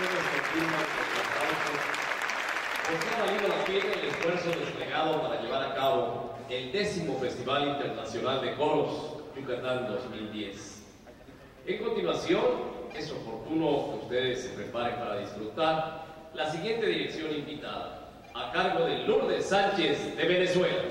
ustedes confirman con su aplauso ha valido la pena el esfuerzo desplegado para llevar a cabo el décimo Festival Internacional de Coros Yucatán 2010. En continuación, es oportuno que ustedes se preparen para disfrutar la siguiente dirección invitada, a cargo de Lourdes Sánchez de Venezuela.